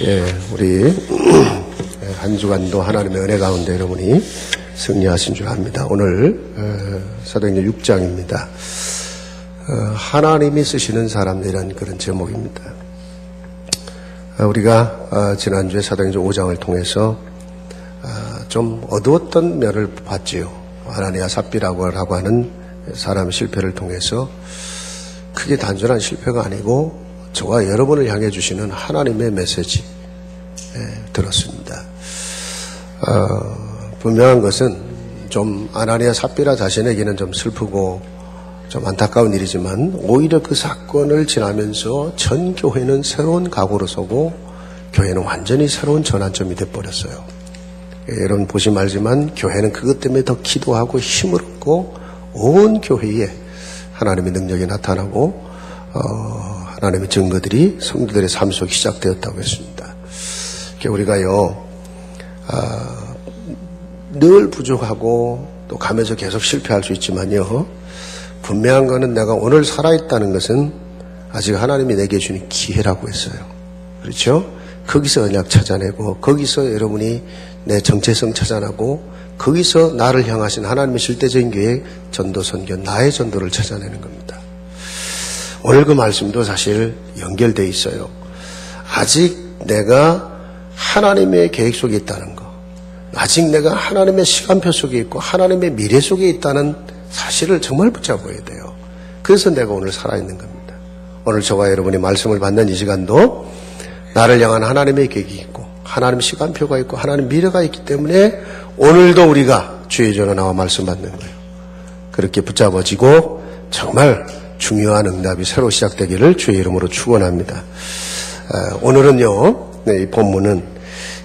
예, 우리 한 주간도 하나님의 은혜 가운데 여러분이 승리하신 줄 압니다. 오늘 어, 사도행전 6장입니다. 어, 하나님이 쓰시는 사람들이라는 그런 제목입니다. 어, 우리가 지난주에 사도행전 5장을 통해서 좀 어두웠던 면을 봤지요. 하나니아 삽비라고 하는 사람 실패를 통해서 크게 단순한 실패가 아니고 저와 여러분을 향해 주시는 하나님의 메시지 예, 들었습니다. 어, 분명한 것은 좀 아나니아 삽비라 자신에게는 좀 슬프고 좀 안타까운 일이지만 오히려 그 사건을 지나면서 전 교회는 새로운 각오로 서고 교회는 완전히 새로운 전환점이 돼버렸어요. 예, 여러분 보시면 알지만 교회는 그것 때문에 더 기도하고 힘을 얻고 온 교회에 하나님의 능력이 나타나고 어, 하나님의 증거들이 성도들의 삶 속에 시작되었다고 했습니다. 우리가요, 아, 늘 부족하고 또 가면서 계속 실패할 수 있지만요, 분명한 것은 내가 오늘 살아있다는 것은 아직 하나님이 내게 주는 기회라고 했어요. 그렇죠? 거기서 언약 찾아내고, 거기서 여러분이 내 정체성 찾아내고, 거기서 나를 향하신 하나님의 실대적인 계획, 전도, 선교, 나의 전도를 찾아내는 겁니다. 오늘 그 말씀도 사실 연결되어 있어요. 아직 내가 하나님의 계획 속에 있다는 거. 아직 내가 하나님의 시간표 속에 있고 하나님의 미래 속에 있다는 사실을 정말 붙잡아야 돼요. 그래서 내가 오늘 살아있는 겁니다. 오늘 저와 여러분이 말씀을 받는 이 시간도 나를 향한 하나님의 계획이 있고 하나님 시간표가 있고 하나님 미래가 있기 때문에 오늘도 우리가 주의 전에 나와 말씀 받는 거예요. 그렇게 붙잡아지고 정말 중요한 응답이 새로 시작되기를 주의 이름으로 축원합니다. 아, 오늘은요, 네, 이 본문은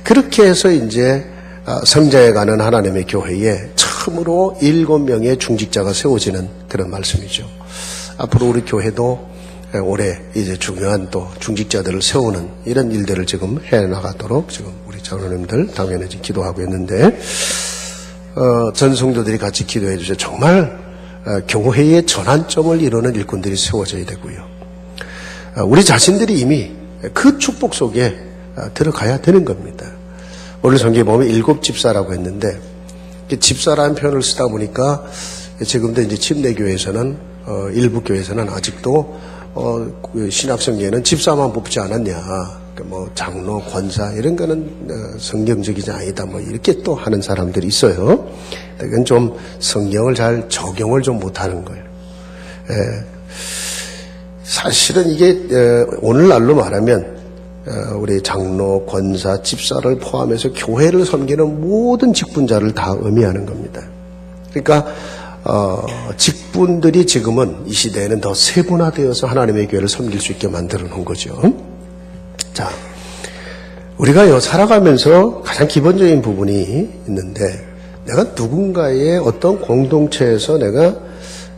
그렇게 해서 이제 아, 성장해 가는 하나님의 교회에 처음으로 일곱 명의 중직자가 세워지는 그런 말씀이죠. 앞으로 우리 교회도 올해 이제 중요한 또 중직자들을 세우는 이런 일들을 지금 해 나가도록 지금 우리 장로님들 당연히 기도하고 있는데 어, 전 성도들이 같이 기도해 주셔 정말 어, 교회의 전환점을 이루는 일꾼들이 세워져야 되고요. 어, 우리 자신들이 이미 그 축복 속에 어, 들어가야 되는 겁니다. 오늘 성경에 보면 일곱 집사라고 했는데 집사라는 표현을 쓰다 보니까 지금도 이제 침례교회에서는 일부 교회에서는 아직도 그 신학성경에는 집사만 뽑지 않았냐. 뭐 장로, 권사 이런 거는 성경적이지 아니다. 뭐 이렇게 또 하는 사람들이 있어요. 이건 좀 성경을 잘 적용을 좀 못하는 거예요. 예. 사실은 이게 예, 오늘날로 말하면 어, 우리 장로, 권사, 집사를 포함해서 교회를 섬기는 모든 직분자를 다 의미하는 겁니다. 그러니까 어, 직분들이 지금은 이 시대에는 더 세분화되어서 하나님의 교회를 섬길 수 있게 만들어 놓은 거죠. 자, 우리가요 살아가면서 가장 기본적인 부분이 있는데 내가 누군가의 어떤 공동체에서 내가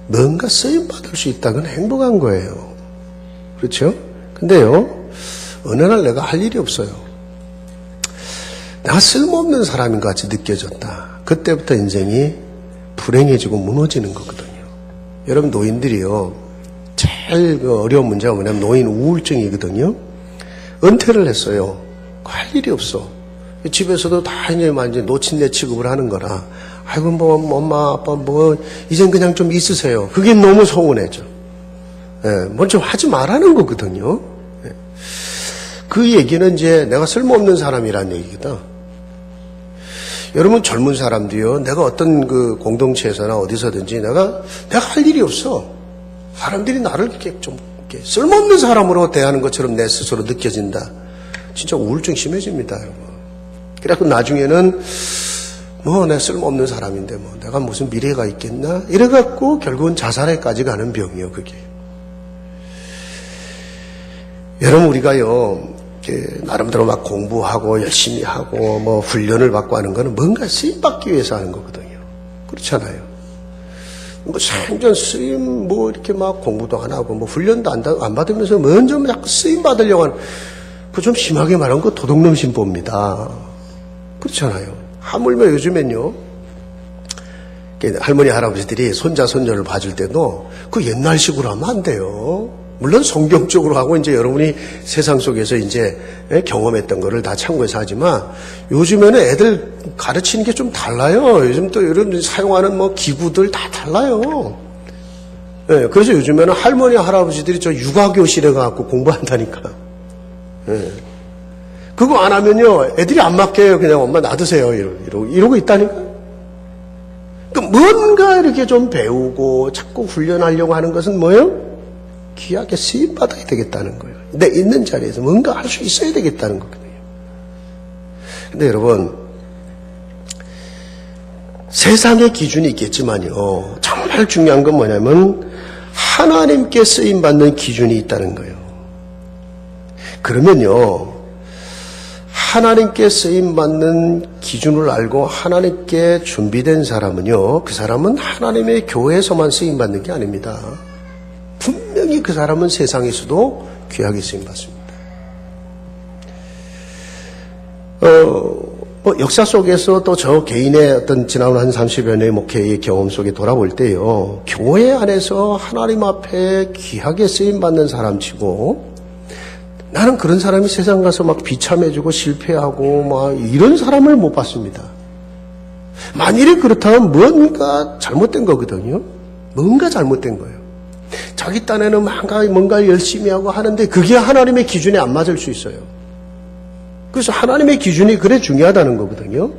뭔가 쓰임 받을 수 있다는 행복한 거예요. 그렇죠? 근데요, 어느 날 내가 할 일이 없어요. 내가 쓸모없는 사람인 것 같이 느껴졌다. 그때부터 인생이 불행해지고 무너지는 거거든요. 여러분 노인들이요, 제일 그 어려운 문제가 뭐냐면 노인 우울증이거든요. 은퇴를 했어요. 할 일이 없어. 집에서도 다 이제 완전 노친내 취급을 하는 거라. 아이고, 뭐, 뭐, 엄마, 아빠, 뭐, 이젠 그냥 좀 있으세요. 그게 너무 서운해져. 예, 먼저 하지 말라는 거거든요. 예. 그 얘기는 이제 내가 쓸모없는 사람이란 얘기거든. 여러분 젊은 사람도요, 내가 어떤 그 공동체에서나 어디서든지 내가, 내가 할 일이 없어. 사람들이 나를 이렇게 좀, 이렇게 쓸모없는 사람으로 대하는 것처럼 내 스스로 느껴진다. 진짜 우울증 심해집니다. 그래갖고 나중에는 뭐, 내 쓸모없는 사람인데 뭐, 내가 무슨 미래가 있겠나? 이래갖고 결국은 자살에까지 가는 병이요, 그게. 여러분, 우리가요, 나름대로 막 공부하고 열심히 하고 뭐 훈련을 받고 하는 거는 뭔가 쓰임받기 위해서 하는 거거든요. 그렇잖아요. 뭐 생전 쓰임 뭐 이렇게 막 공부도 안 하고 뭐 훈련도 안, 안 받으면서 먼저 자꾸 쓰임 받으려고 하는 그 좀 심하게 말하면 그 도둑놈 신보입니다. 그렇잖아요. 하물며 요즘엔요. 할머니 할아버지들이 손자 손녀를 봐줄 때도 그 옛날식으로 하면 안 돼요. 물론 성경적으로 하고 이제 여러분이 세상 속에서 이제 예, 경험했던 거를 다 참고해서 하지만 요즘에는 애들 가르치는 게 좀 달라요. 요즘 또 이런 사용하는 뭐 기구들 다 달라요. 예, 그래서 요즘에는 할머니 할아버지들이 저 육아 교실에 가갖고 공부한다니까. 예. 그거 안 하면요 애들이 안 맡겨요. 그냥 엄마 놔두세요 이러고 이러고 있다니까. 그 뭔가 이렇게 좀 배우고 자꾸 훈련하려고 하는 것은 뭐예요? 귀하게 쓰임 받아야 되겠다는 거예요. 내 있는 자리에서 뭔가 할 수 있어야 되겠다는 거거든요. 근데 여러분, 세상의 기준이 있겠지만요. 정말 중요한 건 뭐냐면 하나님께 쓰임 받는 기준이 있다는 거예요. 그러면요. 하나님께 쓰임 받는 기준을 알고 하나님께 준비된 사람은요. 그 사람은 하나님의 교회에서만 쓰임 받는 게 아닙니다. 분명히 그 사람은 세상에서도 귀하게 쓰임 받습니다. 어, 뭐 역사 속에서 또 저 개인의 어떤 지난 한 30여 년의 목회의 경험 속에 돌아볼 때요, 교회 안에서 하나님 앞에 귀하게 쓰임 받는 사람치고, 나는 그런 사람이 세상 가서 막 비참해지고 실패하고 막 이런 사람을 못 봤습니다. 만일에 그렇다면 뭔가 잘못된 거거든요. 뭔가 잘못된 거예요. 자기 딴에는 뭔가, 뭔가 열심히 하고 하는데 그게 하나님의 기준에 안 맞을 수 있어요. 그래서 하나님의 기준이 그래 중요하다는 거거든요.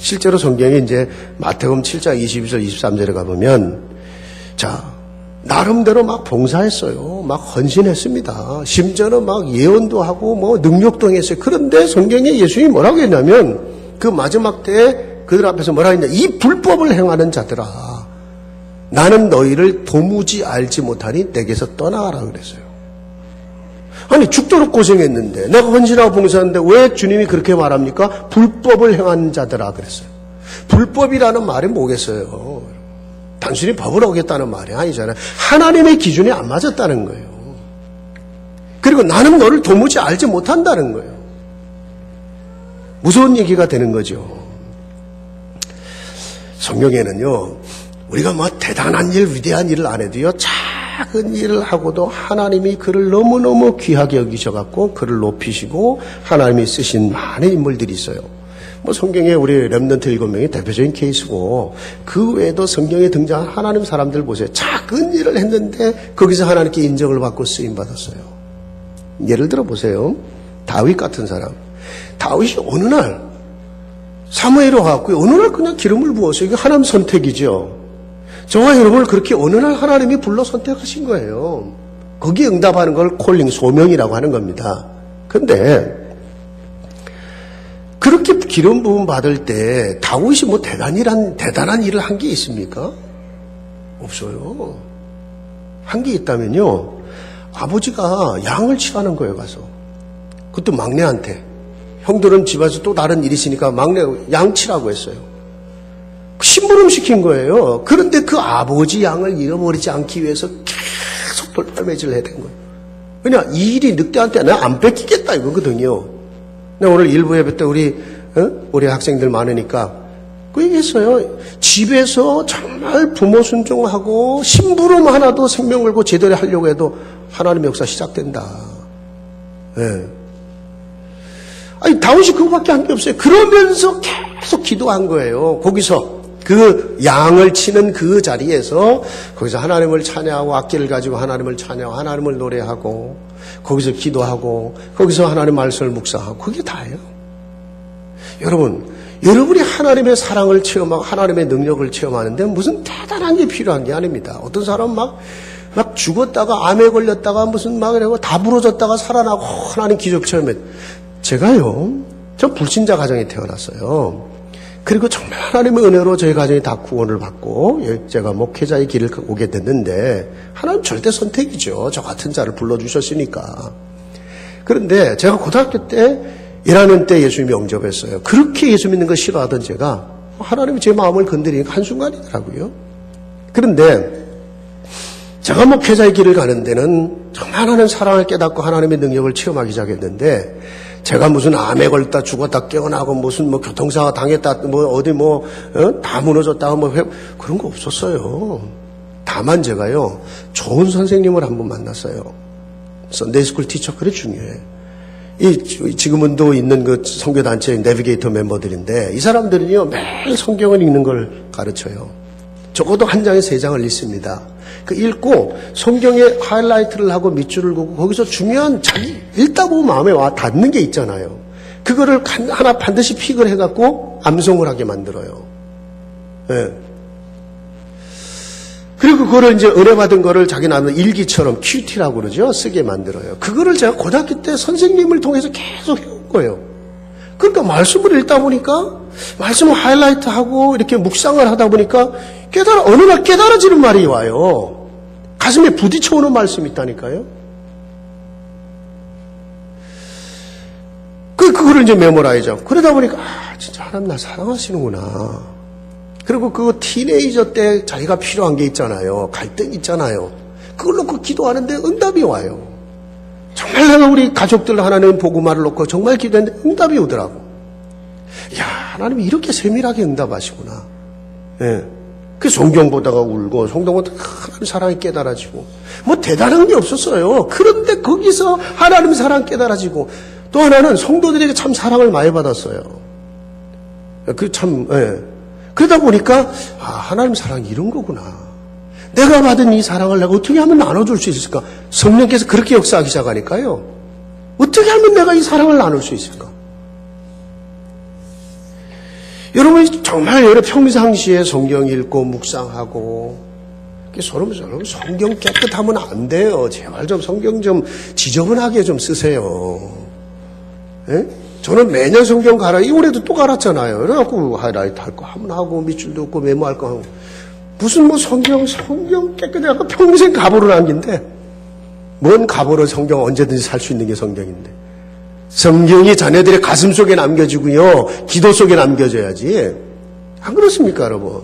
실제로 성경에 이제 마태복음 7장 22절 23절에 가보면 자 나름대로 막 봉사했어요. 막 헌신했습니다. 심지어는 막 예언도 하고 뭐 능력도 했어요. 그런데 성경에 예수님이 뭐라고 했냐면 그 마지막 때 그들 앞에서 뭐라 했냐. 이 불법을 행하는 자들아. 나는 너희를 도무지 알지 못하니 내게서 떠나가라 그랬어요. 아니 죽도록 고생했는데 내가 헌신하고 봉사하는데 왜 주님이 그렇게 말합니까? 불법을 행한 자들아 그랬어요. 불법이라는 말이 뭐겠어요? 단순히 법을 어겼다는 말이 아니잖아요. 하나님의 기준에 안 맞았다는 거예요. 그리고 나는 너를 도무지 알지 못한다는 거예요. 무서운 얘기가 되는 거죠. 성경에는요, 우리가 뭐 대단한 일, 위대한 일을 안 해도요, 작은 일을 하고도 하나님이 그를 너무너무 귀하게 여기셔갖고 그를 높이시고 하나님이 쓰신 많은 인물들이 있어요. 뭐 성경에 우리 렘넌트 일곱 명이 대표적인 케이스고 그 외에도 성경에 등장한 하나님 사람들 보세요. 작은 일을 했는데 거기서 하나님께 인정을 받고 쓰임 받았어요. 예를 들어 보세요. 다윗 같은 사람. 다윗이 어느 날 사무엘에 와갖고 어느 날 그냥 기름을 부었어요. 이게 하나님 선택이죠. 저와 여러분을 그렇게 어느 날 하나님이 불러 선택하신 거예요. 거기에 응답하는 걸 콜링 소명이라고 하는 겁니다. 근데 그렇게 기름 부음 받을 때 다윗이 뭐 대단한 대단한 일을 한 게 있습니까? 없어요. 한 게 있다면요. 아버지가 양을 치라는 거예요, 가서. 그것도 막내한테. 형들은 집에서 또 다른 일이 있으니까 막내 양 치라고 했어요. 심부름 시킨 거예요. 그런데 그 아버지 양을 잃어버리지 않기 위해서 계속 돌팔매질을 해야 된 거예요. 왜냐, 이 일이 늑대한테 내가 안 뺏기겠다 이거거든요. 내가 오늘 일부 예배 때 우리, 어? 우리 학생들 많으니까 그 얘기했어요. 집에서 정말 부모 순종하고 심부름 하나도 생명 걸고 제대로 하려고 해도 하나님의 역사 시작된다. 예. 네. 아니, 다윗이 그거밖에 한 게 없어요. 그러면서 계속 기도한 거예요. 거기서. 그 양을 치는 그 자리에서 거기서 하나님을 찬양하고 악기를 가지고 하나님을 찬양하고 하나님을 노래하고 거기서 기도하고 거기서 하나님 말씀을 묵상하고 그게 다예요. 여러분, 여러분이 하나님의 사랑을 체험하고 하나님의 능력을 체험하는데 무슨 대단한 게 필요한 게 아닙니다. 어떤 사람은 막, 막 죽었다가 암에 걸렸다가 무슨 막 이러고 다 부러졌다가 살아나고 하나님 기적 체험했. 제가요, 저 불신자 가정에 태어났어요. 그리고 정말 하나님의 은혜로 저희 가정이 다 구원을 받고 예, 제가 목회자의 길을 오게 됐는데 하나님 절대 선택이죠. 저 같은 자를 불러주셨으니까. 그런데 제가 고등학교 때 1학년 때 예수님이 영접했어요. 그렇게 예수 믿는 거 싫어하던 제가 하나님이 제 마음을 건드리니까 한순간이더라고요. 그런데 제가 목회자의 길을 가는 데는 정말 하나님 사랑을 깨닫고 하나님의 능력을 체험하기 시작했는데 제가 무슨 암에 걸렸다 죽었다 깨어나고 무슨 뭐 교통사고 당했다 뭐 어디 뭐다 어? 무너졌다 뭐 회... 그런 거 없었어요. 다만 제가요 좋은 선생님을 한번 만났어요. Sunday school teacher 그래 중요해. 이 지금은도 있는 그 선교 단체 내비게이터 멤버들인데 이 사람들은요 매일 성경을 읽는 걸 가르쳐요. 적어도 한 장에 세 장을 읽습니다. 그 읽고 성경에 하이라이트를 하고 밑줄을 긋고 거기서 중요한 자기 읽다 보면 마음에 와 닿는 게 있잖아요. 그거를 하나 반드시 픽을 해갖고 암송을 하게 만들어요. 예. 그리고 그거를 이제 은혜 받은 거를 자기 나는 일기처럼 큐티라고 그러죠. 쓰게 만들어요. 그거를 제가 고등학교 때 선생님을 통해서 계속 해온 거예요. 그러니까 말씀을 읽다 보니까 말씀을 하이라이트 하고 이렇게 묵상을 하다 보니까 깨달아, 어느 날 깨달아지는 말이 와요. 가슴에 부딪혀 오는 말씀이 있다니까요. 그, 그거를 이제 메모라이죠. 그러다 보니까, 아, 진짜 하나님 나 사랑하시는구나. 그리고 그 티네이저 때 자기가 필요한 게 있잖아요. 갈등 있잖아요. 그걸 놓고 기도하는데 응답이 와요. 정말 내가 우리 가족들 하나님 보고말을 놓고 정말 기도했는데 응답이 오더라고. 야, 하나님이 이렇게 세밀하게 응답하시구나. 예. 그 성경 보다가 울고 성경 보다가 하나님 사랑이 깨달아지고 뭐 대단한 게 없었어요. 그런데 거기서 하나님 사랑 깨달아지고 또 하나는 성도들에게 참 사랑을 많이 받았어요. 그 참, 예. 그러다 보니까 아, 하나님 사랑이 이런 거구나. 내가 받은 이 사랑을 내가 어떻게 하면 나눠줄 수 있을까? 성령께서 그렇게 역사하기 시작하니까요. 어떻게 하면 내가 이 사랑을 나눌 수 있을까? 여러분 정말 여러 평상시에 성경 읽고 묵상하고 서로 서로 성경 깨끗하면 안 돼요. 제발 좀 성경 좀 지저분하게 좀 쓰세요. 예? 저는 매년 성경 갈아, 이 올해도 또 갈았잖아요. 그래갖고 하이라이트 할 거 하면 하고, 밑줄도 없고, 메모할 거 하고. 무슨 뭐 성경, 성경 깨끗하고 평생 가보를 남긴데, 뭔 가보를 성경 언제든지 살 수 있는 게 성경인데. 성경이 자녀들의 가슴 속에 남겨지고요. 기도 속에 남겨져야지. 안 그렇습니까, 여러분?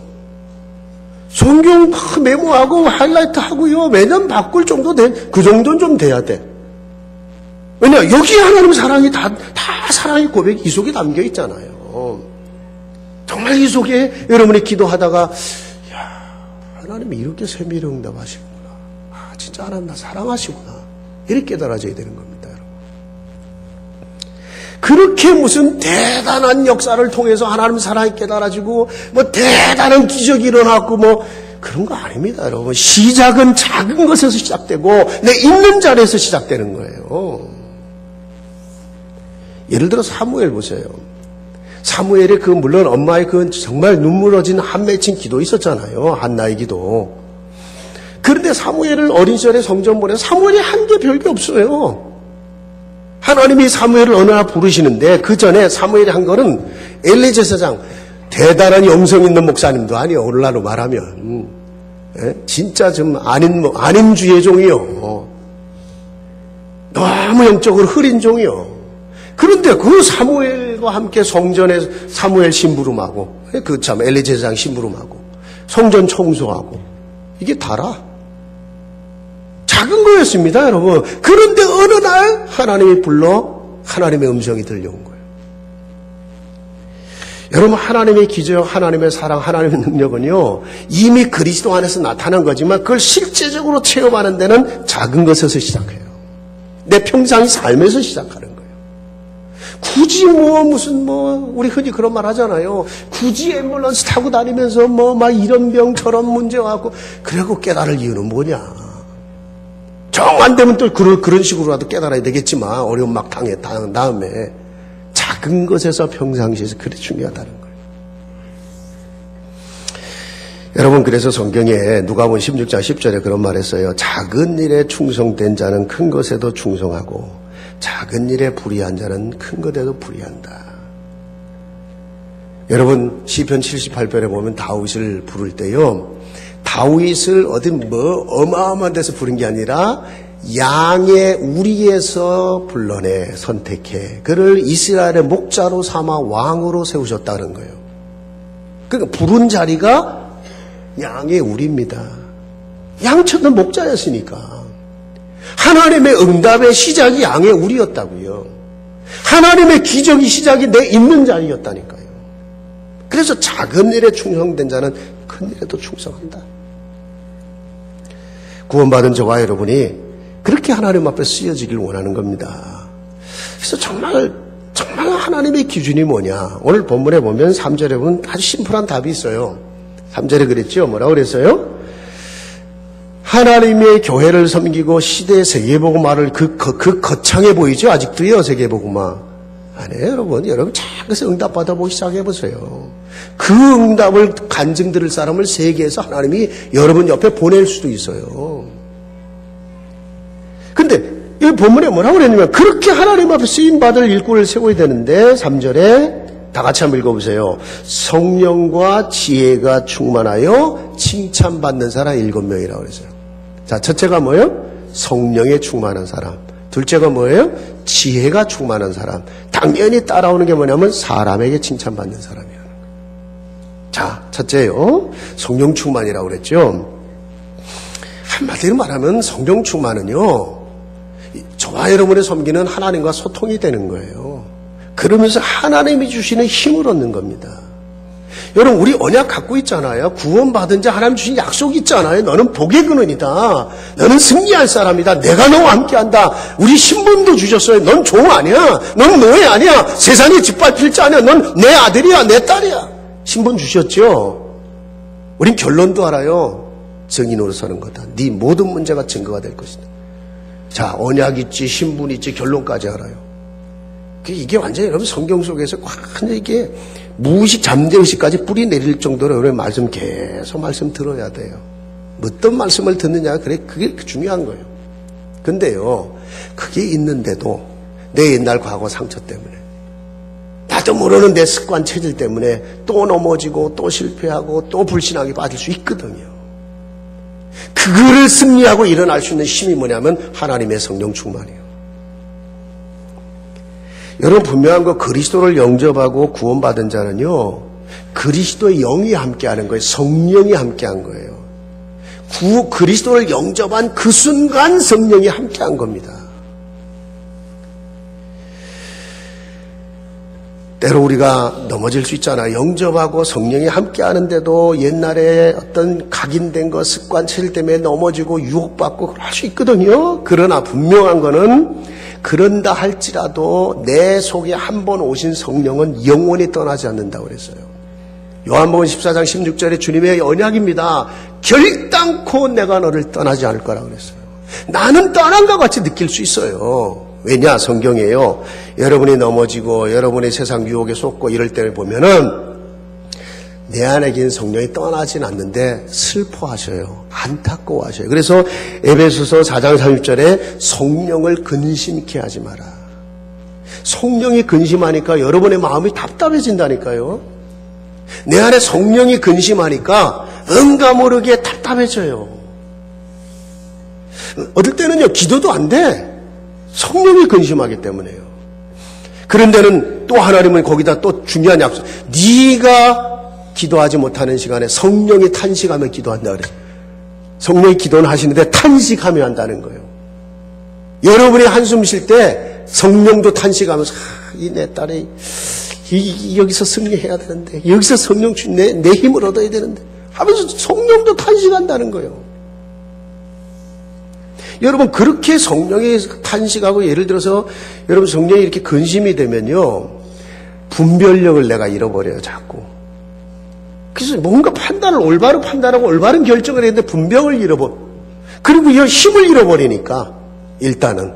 성경 막 메모하고 하이라이트 하고요. 매년 바꿀 정도 된, 그 정도는 좀 돼야 돼. 왜냐, 여기 하나님 사랑이 다, 다 사랑의 고백이 이 속에 담겨 있잖아요. 정말 이 속에 여러분이 기도하다가, 야, 하나님이 이렇게 세밀히 응답하시구나. 아, 진짜 하나님 나 사랑하시구나. 이렇게 깨달아져야 되는 겁니다. 그렇게 무슨 대단한 역사를 통해서 하나님 사랑이 깨달아지고, 뭐 대단한 기적이 일어났고, 뭐, 그런 거 아닙니다, 여러분. 시작은 작은 것에서 시작되고, 내 있는 자리에서 시작되는 거예요. 예를 들어 사무엘 보세요. 사무엘의 그 물론 엄마의 그 정말 눈물 어진 한 맺힌 기도 있었잖아요. 한나의 기도. 그런데 사무엘을 어린 시절에 성전 보내 사무엘이 한 게 별게 없어요. 하나님이 사무엘을 어느 날 부르시는데 그 전에 사무엘이 한 거는 엘리 제사장 대단한 영성 있는 목사님도 아니요. 오늘날로 말하면 음, 예? 진짜 좀 아닌 아닌 주의 종이요. 너무 영적으로 흐린 종이요. 그런데 그 사무엘과 함께 성전에 사무엘 심부름하고 그 참 엘리제장 심부름하고 성전 청소하고 이게 다라. 작은 거였습니다, 여러분. 그런데 어느 날 하나님이 불러 하나님의 음성이 들려온 거예요. 여러분 하나님의 기적, 하나님의 사랑, 하나님의 능력은요 이미 그리스도 안에서 나타난 거지만 그걸 실제적으로 체험하는 데는 작은 것에서 시작해요. 내 평상의 삶에서 시작하는 거예요. 굳이 뭐 무슨 뭐 우리 흔히 그런 말 하잖아요. 굳이 앰뷸런스 타고 다니면서 뭐 막 이런 병 저런 문제 와갖고 그래고 깨달을 이유는 뭐냐? 정 안 되면 또 그런 그런 식으로라도 깨달아야 되겠지만 어려움 막 당해 당 다음에 작은 것에서 평상시에서 그리 중요하다는 거예요. 여러분 그래서 성경에 누가복음 16장 10절에 그런 말 했어요. 작은 일에 충성된 자는 큰 것에도 충성하고 작은 일에 불의한 자는 큰 것에도 불의한다. 여러분 시편 78편에 보면 다윗을 부를 때요. 다윗을 어디 뭐 어마어마한 데서 부른 게 아니라 양의 우리에서 불러내 선택해 그를 이스라엘의 목자로 삼아 왕으로 세우셨다는 거예요. 그러니까 부른 자리가 양의 우리입니다. 양천은 목자였으니까. 하나님의 응답의 시작이 양의 우리였다고요. 하나님의 기적이 시작이 내 있는 자리였다니까요. 그래서 작은 일에 충성된 자는 큰 일에도 충성한다. 구원받은 저와 여러분이 그렇게 하나님 앞에 쓰여지길 원하는 겁니다. 그래서 정말 정말 하나님의 기준이 뭐냐? 오늘 본문에 보면 3절에 보면 아주 심플한 답이 있어요. 3절에 그랬죠? 뭐라고 그랬어요? 하나님의 교회를 섬기고 시대의 세계복음화를 그, 그, 그 거창해 보이죠? 아직도요, 세계복음화. 아니에요, 여러분. 여러분, 작게서 응답 받아보기 시작해보세요. 그 응답을 간증 들을 사람을 세계에서 하나님이 여러분 옆에 보낼 수도 있어요. 근데 이 본문에 뭐라고 그랬냐면 그렇게 하나님 앞에 쓰임 받을 일꾼을 세워야 되는데 3절에 다 같이 한번 읽어보세요. 성령과 지혜가 충만하여 칭찬받는 사람 일곱 명이라고 그랬어요. 자, 첫째가 뭐예요? 성령에 충만한 사람. 둘째가 뭐예요? 지혜가 충만한 사람. 당연히 따라오는 게 뭐냐면 사람에게 칭찬받는 사람이에요. 자, 첫째요. 성령 충만이라고 그랬죠. 한마디로 말하면 성령 충만은요. 저와 여러분의 섬기는 하나님과 소통이 되는 거예요. 그러면서 하나님이 주시는 힘을 얻는 겁니다. 여러분 우리 언약 갖고 있잖아요. 구원받은 자 하나님 주신 약속 있잖아요. 너는 복의 근원이다. 너는 승리할 사람이다. 내가 너와 함께한다. 우리 신분도 주셨어요. 넌 종 아니야. 넌 노예 아니야. 세상에 짓밟힐 자 아니야. 넌 내 아들이야. 내 딸이야. 신분 주셨죠. 우린 결론도 알아요. 증인으로 서는 거다. 네 모든 문제가 증거가 될 것이다. 자, 언약 있지, 신분 있지, 결론까지 알아요. 그 이게 완전히 여러분 성경 속에서 완전히 이게 무의식 잠재의식까지 뿌리 내릴 정도로 여러분 말씀 계속 말씀 들어야 돼요. 어떤 말씀을 듣느냐 그래 그게 중요한 거예요. 근데요 그게 있는데도 내 옛날 과거 상처 때문에 나도 모르는 내 습관 체질 때문에 또 넘어지고 또 실패하고 또 불신하게 빠질 수 있거든요. 그거를 승리하고 일어날 수 있는 힘이 뭐냐면 하나님의 성령 충만이에요. 여러분 분명한 거 그리스도를 영접하고 구원받은 자는요. 그리스도의 영이 함께하는 거예요. 성령이 함께한 거예요. 구 그리스도를 영접한 그 순간 성령이 함께한 겁니다. 때로 우리가 넘어질 수 있잖아요. 영접하고 성령이 함께 하는데도 옛날에 어떤 각인된 것, 습관 체질 때문에 넘어지고 유혹받고 그럴 수 있거든요. 그러나 분명한 거는 그런다 할지라도 내 속에 한 번 오신 성령은 영원히 떠나지 않는다고 그랬어요. 요한복음 14장 16절에 주님의 언약입니다. 결단코 내가 너를 떠나지 않을 거라고 그랬어요. 나는 떠난 것 같이 느낄 수 있어요. 왜냐? 성경에요. 여러분이 넘어지고 여러분의 세상 유혹에 속고 이럴 때를 보면은 내 안에 계신 성령이 떠나진 않는데 슬퍼하셔요. 안타까워하셔요. 그래서 에베소서 4장 30절에 성령을 근심케 하지 마라. 성령이 근심하니까 여러분의 마음이 답답해진다니까요. 내 안에 성령이 근심하니까 응가 모르게 답답해져요. 어떨 때는요, 기도도 안 돼. 성령이 근심하기 때문에요. 그런 데는 또 하나님은 거기다 또 중요한 약속. 네가 기도하지 못하는 시간에 성령이 탄식하면 기도한다 그래. 성령이 기도는 하시는데 탄식하며 한다는 거예요. 여러분이 한숨 쉴 때 성령도 탄식하면서 아, 이내 딸이 이, 여기서 승리해야 되는데 여기서 성령 내, 내 힘을 얻어야 되는데 하면서 성령도 탄식한다는 거예요. 여러분 그렇게 성령이 탄식하고 예를 들어서 여러분 성령이 이렇게 근심이 되면요 분별력을 내가 잃어버려요 자꾸. 그래서 뭔가 판단을 올바른 판단하고 올바른 결정을 했는데 분명을 잃어버. 그리고 이 힘을 잃어버리니까 일단은.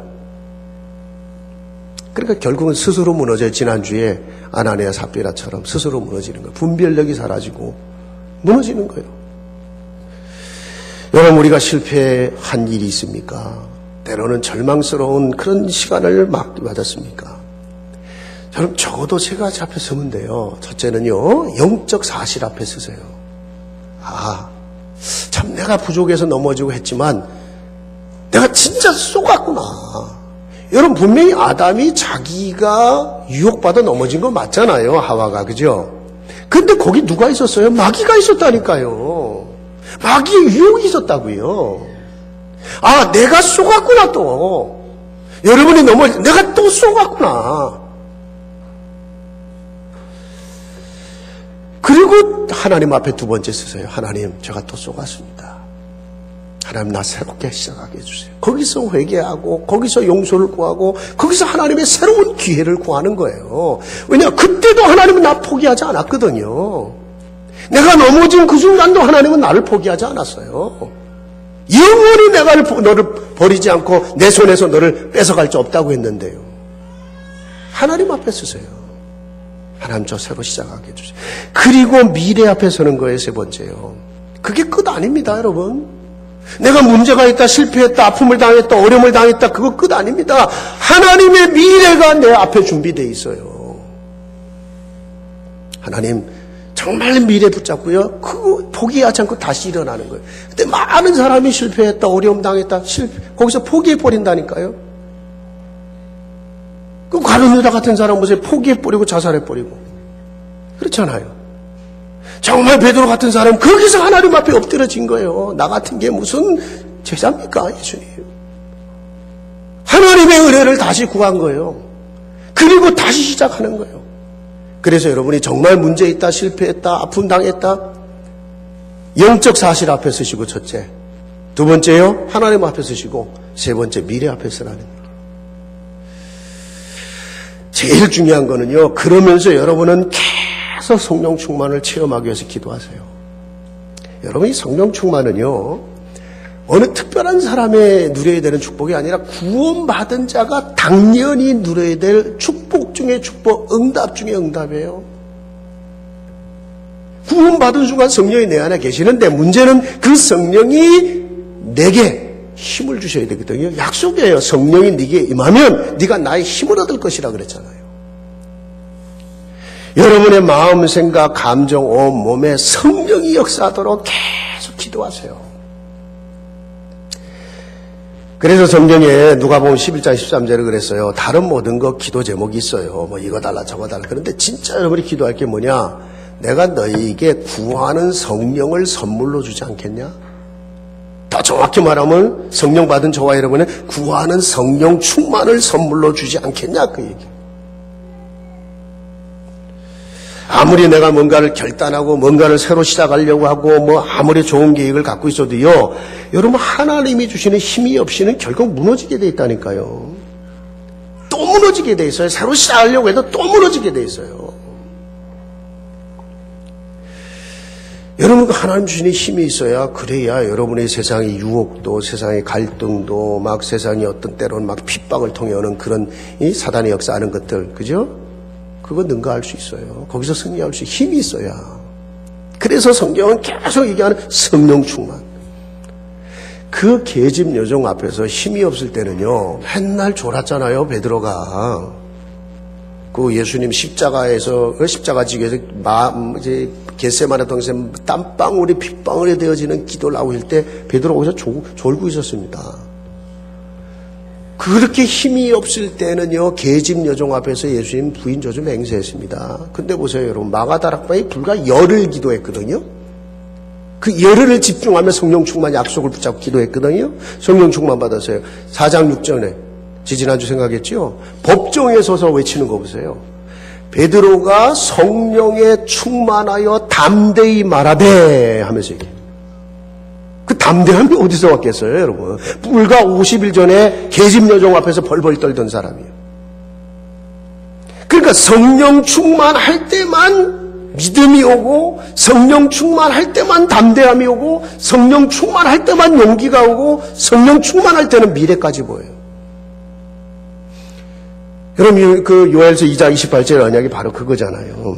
그러니까 결국은 스스로 무너져 지난주에 아나니아 사피라처럼 스스로 무너지는 거예요. 분별력이 사라지고 무너지는 거예요. 여러분 우리가 실패한 일이 있습니까? 때로는 절망스러운 그런 시간을 막 맞았습니까? 여러분 적어도 세 가지 앞에 서면 돼요. 첫째는요, 영적 사실 앞에 서세요. 아, 참 내가 부족해서 넘어지고 했지만 내가 진짜 쏘갔구나. 여러분 분명히 아담이 자기가 유혹받아 넘어진 건 맞잖아요. 하와가 그죠? 근데 거기 누가 있었어요? 마귀가 있었다니까요. 마귀의 유혹이 있었다고요. 아, 내가 쏘갔구나 또. 여러분이 넘어 내가 또 쏘갔구나. 그리고 하나님 앞에 두 번째 쓰세요. 하나님, 제가 또 쏘갔습니다. 하나님 나 새롭게 시작하게 해주세요. 거기서 회개하고 거기서 용서를 구하고 거기서 하나님의 새로운 기회를 구하는 거예요. 왜냐 그때도 하나님은 나 포기하지 않았거든요. 내가 넘어진 그 순간도 하나님은 나를 포기하지 않았어요. 영원히 내가 너를 버리지 않고 내 손에서 너를 뺏어갈 수 없다고 했는데요. 하나님 앞에 서세요. 하나님 저 새로 시작하게 해주세요. 그리고 미래 앞에 서는 거예요, 세 번째요. 그게 끝 아닙니다, 여러분. 내가 문제가 있다, 실패했다, 아픔을 당했다, 어려움을 당했다, 그거 끝 아닙니다. 하나님의 미래가 내 앞에 준비되어 있어요. 하나님, 정말 미래 붙잡고요. 그거 포기하지 않고 다시 일어나는 거예요. 근데 많은 사람이 실패했다, 어려움 당했다, 실패, 거기서 포기해버린다니까요. 그 가룟유다 같은 사람 보세요. 포기해버리고 자살해버리고. 그렇잖아요. 정말 베드로 같은 사람 거기서 하나님 앞에 엎드려진 거예요. 나 같은 게 무슨 제자입니까 예수님? 하나님의 은혜를 다시 구한 거예요. 그리고 다시 시작하는 거예요. 그래서 여러분이 정말 문제 있다, 실패했다, 아픔 당했다, 영적 사실 앞에 서시고 첫째. 두 번째요, 하나님 앞에 서시고 세 번째 미래 앞에 서라는 거예요. 제일 중요한 거는요, 그러면서 여러분은 계속 성령 충만을 체험하기 위해서 기도하세요. 여러분 이 성령 충만은요 어느 특별한 사람의 누려야 되는 축복이 아니라 구원받은 자가 당연히 누려야 될 축복 중에 축복, 응답 중에 응답이에요. 구원받은 순간 성령이 내 안에 계시는데 문제는 그 성령이 내게 힘을 주셔야 되거든요. 약속이에요. 성령이 네게 임하면 네가 나의 힘을 얻을 것이라 그랬잖아요. 여러분의 마음, 생각, 감정, 온 몸에 성령이 역사하도록 계속 기도하세요. 그래서 성경에 누가 보면 11장 13절에 그랬어요. 다른 모든 거 기도 제목이 있어요. 뭐 이거 달라 저거 달라. 그런데 진짜 여러분이 기도할 게 뭐냐? 내가 너희에게 구하는 성령을 선물로 주지 않겠냐? 더 정확히 말하면 성령 받은 저와 여러분은 구하는 성령 충만을 선물로 주지 않겠냐 그 얘기. 아무리 내가 뭔가를 결단하고 뭔가를 새로 시작하려고 하고 뭐 아무리 좋은 계획을 갖고 있어도요. 여러분 하나님이 주시는 힘이 없이는 결국 무너지게 돼 있다니까요. 또 무너지게 돼 있어요. 새로 시작하려고 해도 또 무너지게 돼 있어요. 여러분 그 하나님 주시는 힘이 있어야 그래야 여러분의 세상의 유혹도 세상의 갈등도 막 세상의 어떤 때로는 막 핍박을 통해 오는 그런 이 사단의 역사하는 것들 그죠? 그거 능가할 수 있어요. 거기서 승리할 수 힘이 있어야. 그래서 성경은 계속 얘기하는 성령 충만. 그 계집 여종 앞에서 힘이 없을 때는요, 맨날 졸았잖아요, 베드로가. 그 예수님 십자가에서, 그 십자가 지에서 마, 이제, 겟세마네 동생 땀방울이 핏방울이 되어지는 기도를 하고 있을 때, 베드로가 거기서 졸, 졸고 있었습니다. 그렇게 힘이 없을 때는요, 계집 여종 앞에서 예수님 부인 저주 맹세했습니다. 근데 보세요, 여러분. 마가다락방이 불과 열흘 기도했거든요. 그 열흘을 집중하며 성령 충만 약속을 붙잡고 기도했거든요. 성령 충만 받았어요. 4장 6절에 지지난주 생각했죠. 법정에 서서 외치는 거 보세요. 베드로가 성령에 충만하여 담대히 말하되 하면서 얘기해요. 그 담대함이 어디서 왔겠어요, 여러분? 불과 50일 전에 계집 여종 앞에서 벌벌 떨던 사람이에요. 그러니까 성령 충만할 때만 믿음이 오고 성령 충만할 때만 담대함이 오고 성령 충만할 때만 용기가 오고 성령 충만할 때는 미래까지 보여요. 여러분 그 요엘서 2장 28절 언약이 바로 그거잖아요.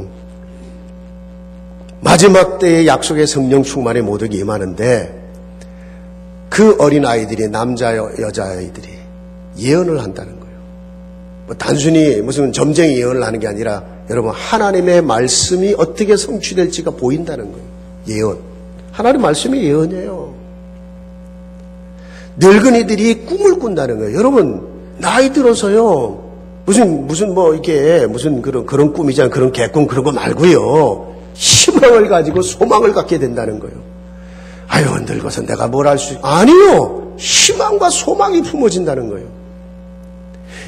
마지막 때의 약속의 성령 충만에 모두가 임하는데 그 어린 아이들이 남자 여자 아이들이 예언을 한다는 거예요. 뭐 단순히 무슨 점쟁이 예언을 하는 게 아니라 여러분 하나님의 말씀이 어떻게 성취될지가 보인다는 거예요. 예언. 하나님 말씀이 예언이에요. 늙은이들이 꿈을 꾼다는 거예요. 여러분 나이 들어서요. 무슨 무슨 뭐 이게 무슨 그런 그런 꿈이잖아 그런 개꿈 그런 거 말고요. 희망을 가지고 소망을 갖게 된다는 거예요. 아유, 늙어서 내가 뭘 할 수, 아니요! 희망과 소망이 품어진다는 거예요.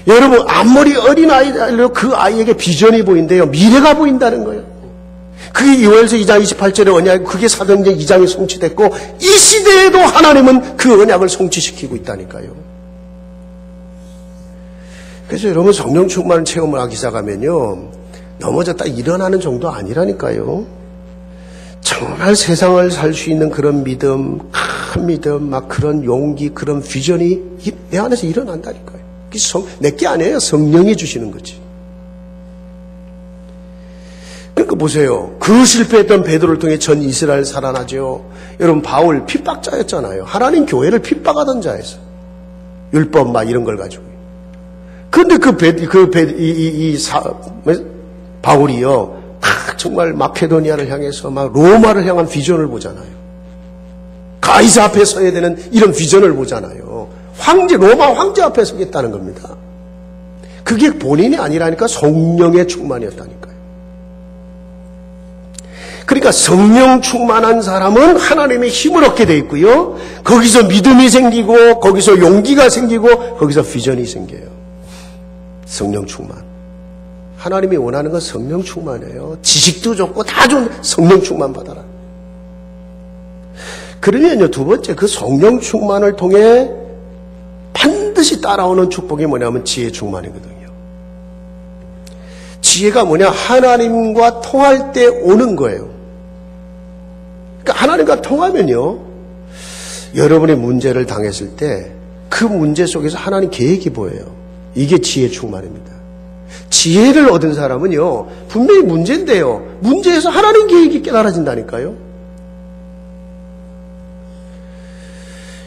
여러분, 아무리 어린 아이로 그 아이에게 비전이 보인대요. 미래가 보인다는 거예요. 그게 요엘서 2장 28절의 언약, 그게 사도행전 2장에 성취됐고 이 시대에도 하나님은 그 언약을 성취시키고 있다니까요. 그래서 여러분 성령 충만을 체험을 하기 시작하면요. 넘어졌다 일어나는 정도 아니라니까요. 정말 세상을 살 수 있는 그런 믿음, 큰 믿음, 막 그런 용기, 그런 비전이 내 안에서 일어난다니까요. 내게 아니에요. 성령이 주시는 거지. 그러니까 보세요. 그 실패했던 베드로를 통해 전 이스라엘 살아나죠. 여러분 바울 핍박자였잖아요. 하나님 교회를 핍박하던 자였어. 율법 막 이런 걸 가지고. 근데 그 베, 그 베, 이, 이, 이 사, 바울이요. 딱 정말 마케도니아를 향해서 막 로마를 향한 비전을 보잖아요. 가이사 앞에 서야 되는 이런 비전을 보잖아요. 황제, 로마 황제 앞에 서겠다는 겁니다. 그게 본인이 아니라니까 성령의 충만이었다니까요. 그러니까 성령 충만한 사람은 하나님의 힘을 얻게 돼 있고요. 거기서 믿음이 생기고, 거기서 용기가 생기고, 거기서 비전이 생겨요. 성령 충만. 하나님이 원하는 건 성령 충만이에요. 지식도 좋고 다 좋은 성령 충만 받아라. 그러면요, 두 번째, 그 성령 충만을 통해 반드시 따라오는 축복이 뭐냐면 지혜 충만이거든요. 지혜가 뭐냐? 하나님과 통할 때 오는 거예요. 그러니까 하나님과 통하면요, 여러분의 문제를 당했을 때 그 문제 속에서 하나님 계획이 보여요. 이게 지혜 충만입니다. 지혜를 얻은 사람은요, 분명히 문제인데요. 문제에서 하나님 계획이 깨달아진다니까요.